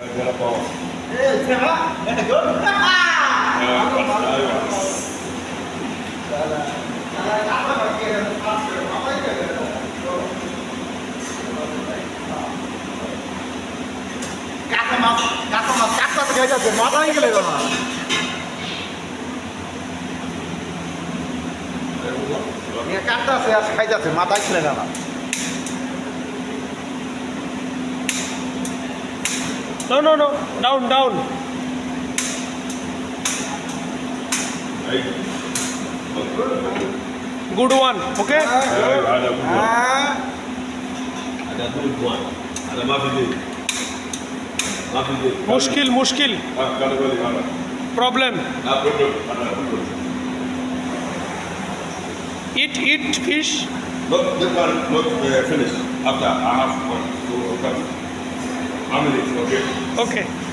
Beautiful. Hey, Sarah, that's good. yeah, that's nice. Cắt nó, cắt nó cái đó thì mất đấy cái này rồi. Nghe cắt nó sẽ khai ra thì mất đấy cái này rồi. Mafide. Mushkil, mushkil. Ah, kada bali kada. Problem. Ah, problem. Ada problem. Eat, eat fish. This one not uh. After I one, two, okay. How many? Okay. Okay.